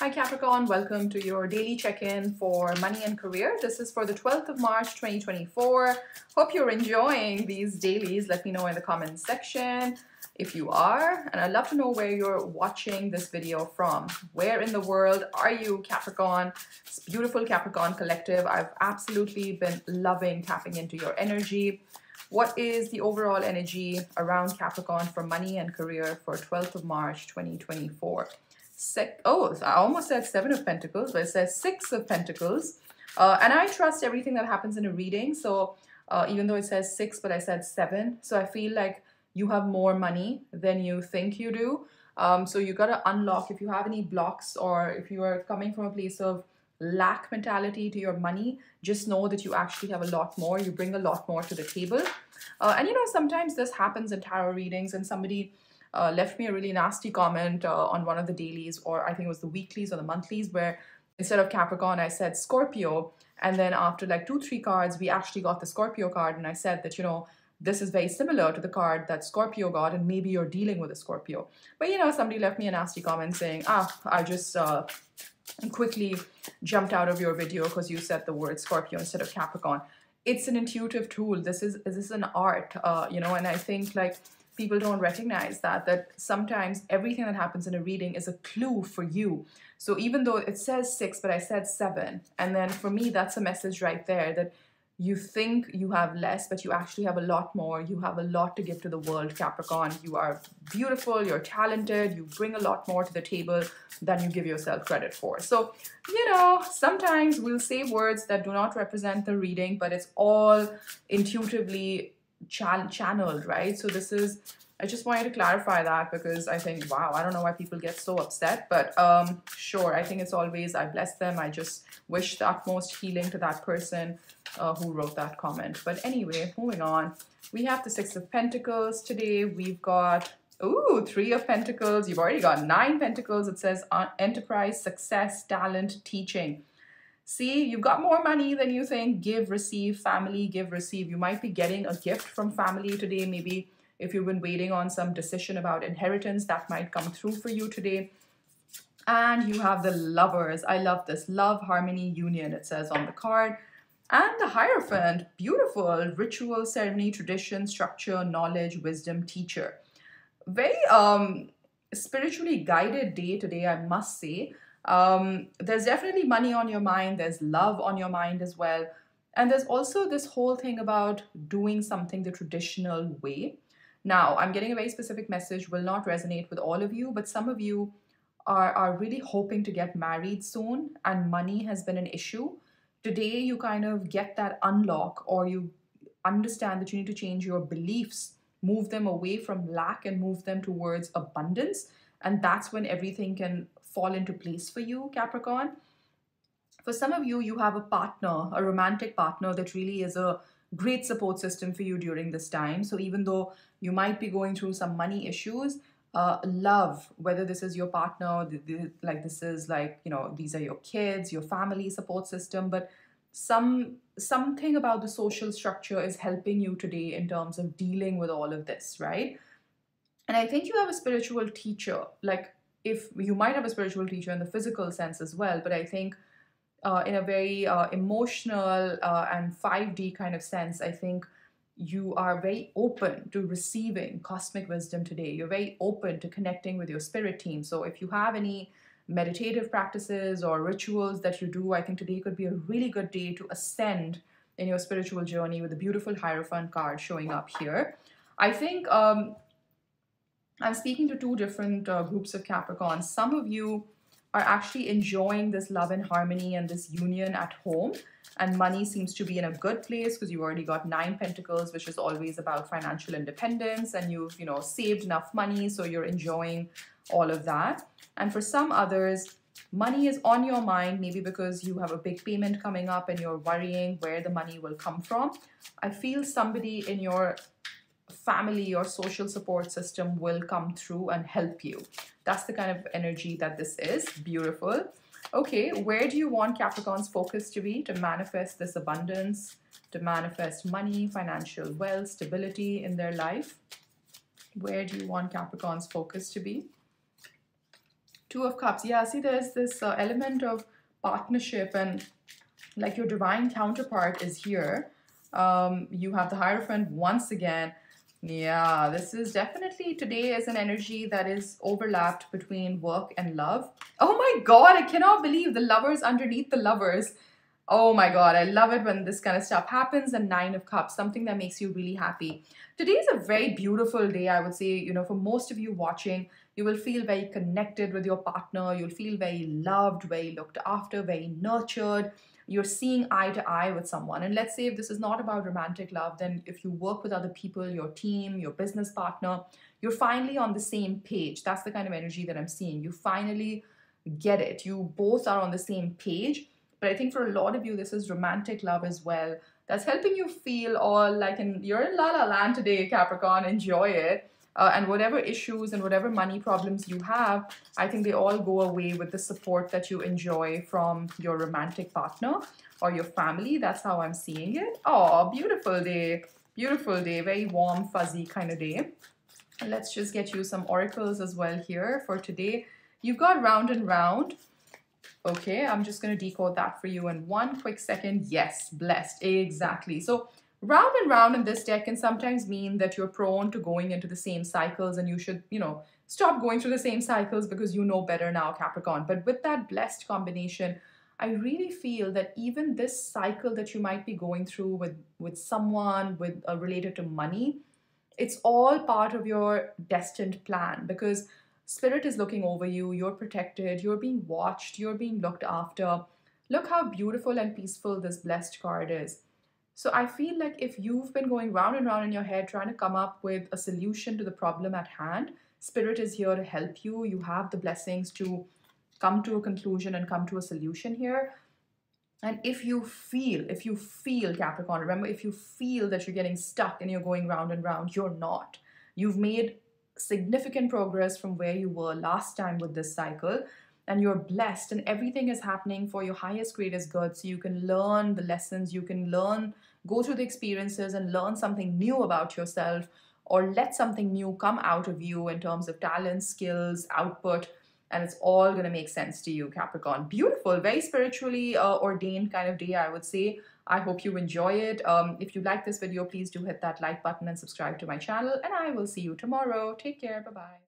Hi Capricorn, welcome to your daily check-in for money and career. This is for the 12th of March 2024. Hope you're enjoying these dailies. Let me know in the comments section if you are. And I'd love to know where you're watching this video from. Where in the world are you Capricorn? It's beautiful Capricorn collective. I've absolutely been loving tapping into your energy. What is the overall energy around Capricorn for money and career for 12th of March 2024? Six, oh, I almost said seven of pentacles, but it says six of pentacles. Uh, and I trust everything that happens in a reading. So uh, even though it says six, but I said seven. So I feel like you have more money than you think you do. Um, so you got to unlock if you have any blocks or if you are coming from a place of lack mentality to your money, just know that you actually have a lot more. You bring a lot more to the table. Uh, and you know, sometimes this happens in tarot readings and somebody uh, left me a really nasty comment uh, on one of the dailies, or I think it was the weeklies or the monthlies, where instead of Capricorn, I said Scorpio. And then after like two, three cards, we actually got the Scorpio card. And I said that, you know, this is very similar to the card that Scorpio got, and maybe you're dealing with a Scorpio. But, you know, somebody left me a nasty comment saying, ah, I just uh, quickly jumped out of your video because you said the word Scorpio instead of Capricorn. It's an intuitive tool. This is this is an art, uh, you know, and I think like people don't recognize that that sometimes everything that happens in a reading is a clue for you. So even though it says six but i said seven and then for me that's a message right there that you think you have less but you actually have a lot more. You have a lot to give to the world capricorn. You are beautiful you're talented you bring a lot more to the table than you give yourself credit for. So you know sometimes we'll say words that do not represent the reading but it's all intuitively chan channeled, right? So this is, I just wanted to clarify that because I think, wow, I don't know why people get so upset, but um, sure, I think it's always, I bless them. I just wish the utmost healing to that person uh, who wrote that comment. But anyway, moving on. We have the Six of Pentacles today. We've got Ooh, three of pentacles. You've already got nine pentacles. It says uh, enterprise, success, talent, teaching. See, you've got more money than you think. Give, receive, family, give, receive. You might be getting a gift from family today. Maybe if you've been waiting on some decision about inheritance, that might come through for you today. And you have the lovers. I love this. Love, harmony, union, it says on the card. And the Hierophant, beautiful ritual, ceremony, tradition, structure, knowledge, wisdom, teacher. Very um, spiritually guided day today, I must say. Um, there's definitely money on your mind, there's love on your mind as well. And there's also this whole thing about doing something the traditional way. Now, I'm getting a very specific message, will not resonate with all of you, but some of you are, are really hoping to get married soon and money has been an issue. Today, you kind of get that unlock or you understand that you need to change your beliefs, move them away from lack and move them towards abundance. And that's when everything can fall into place for you, Capricorn. For some of you, you have a partner, a romantic partner that really is a great support system for you during this time. So even though you might be going through some money issues, uh, love, whether this is your partner, the, the, like this is like, you know, these are your kids, your family support system, but some something about the social structure is helping you today in terms of dealing with all of this, right? And I think you have a spiritual teacher, like if you might have a spiritual teacher in the physical sense as well, but I think uh, in a very uh, emotional uh, and 5D kind of sense, I think you are very open to receiving cosmic wisdom today. You're very open to connecting with your spirit team. So if you have any meditative practices or rituals that you do, I think today could be a really good day to ascend in your spiritual journey with a beautiful Hierophant card showing up here. I think um, I'm speaking to two different uh, groups of Capricorn. Some of you are actually enjoying this love and harmony and this union at home and money seems to be in a good place because you've already got nine pentacles which is always about financial independence and you've you know saved enough money so you're enjoying all of that and for some others money is on your mind maybe because you have a big payment coming up and you're worrying where the money will come from i feel somebody in your family or social support system will come through and help you. That's the kind of energy that this is. Beautiful. Okay, where do you want Capricorn's focus to be to manifest this abundance, to manifest money, financial wealth, stability in their life? Where do you want Capricorn's focus to be? Two of Cups. Yeah, see, there's this uh, element of partnership and like your divine counterpart is here. Um, you have the Hierophant once again. Yeah, this is definitely today is an energy that is overlapped between work and love. Oh my god, I cannot believe the lovers underneath the lovers. Oh my god, I love it when this kind of stuff happens. And Nine of Cups, something that makes you really happy. Today is a very beautiful day, I would say. You know, for most of you watching, you will feel very connected with your partner. You'll feel very loved, very looked after, very nurtured you're seeing eye to eye with someone. And let's say if this is not about romantic love, then if you work with other people, your team, your business partner, you're finally on the same page. That's the kind of energy that I'm seeing. You finally get it. You both are on the same page. But I think for a lot of you, this is romantic love as well. That's helping you feel all like in you're in La La Land today, Capricorn. Enjoy it. Uh, and whatever issues and whatever money problems you have, I think they all go away with the support that you enjoy from your romantic partner or your family. That's how I'm seeing it. Oh, beautiful day. Beautiful day. Very warm, fuzzy kind of day. And let's just get you some oracles as well here for today. You've got round and round. Okay, I'm just going to decode that for you in one quick second. Yes, blessed. Exactly. So round and round in this deck can sometimes mean that you're prone to going into the same cycles and you should, you know, stop going through the same cycles because you know better now, Capricorn. But with that blessed combination, I really feel that even this cycle that you might be going through with, with someone with uh, related to money, it's all part of your destined plan because spirit is looking over you, you're protected, you're being watched, you're being looked after. Look how beautiful and peaceful this blessed card is. So I feel like if you've been going round and round in your head trying to come up with a solution to the problem at hand, Spirit is here to help you. You have the blessings to come to a conclusion and come to a solution here. And if you feel, if you feel Capricorn, remember, if you feel that you're getting stuck and you're going round and round, you're not. You've made significant progress from where you were last time with this cycle and you're blessed and everything is happening for your highest greatest good so you can learn the lessons you can learn go through the experiences and learn something new about yourself or let something new come out of you in terms of talent skills output and it's all going to make sense to you capricorn. Beautiful very spiritually uh, ordained kind of day i would say. I hope you enjoy it. Um, if you like this video please do hit that like button and subscribe to my channel and i will see you tomorrow. Take care. Bye bye